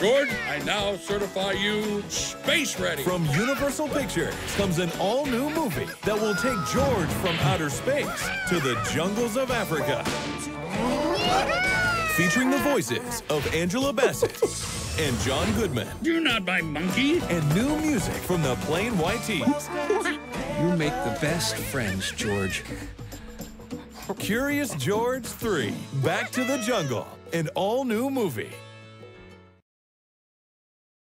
George, I now certify you space ready. From Universal Pictures comes an all-new movie that will take George from outer space to the jungles of Africa. Featuring the voices of Angela Bassett and John Goodman. Do not buy monkey. And new music from the Plain White T's. You make the best friends, George. Curious George 3, Back to the Jungle, an all-new movie.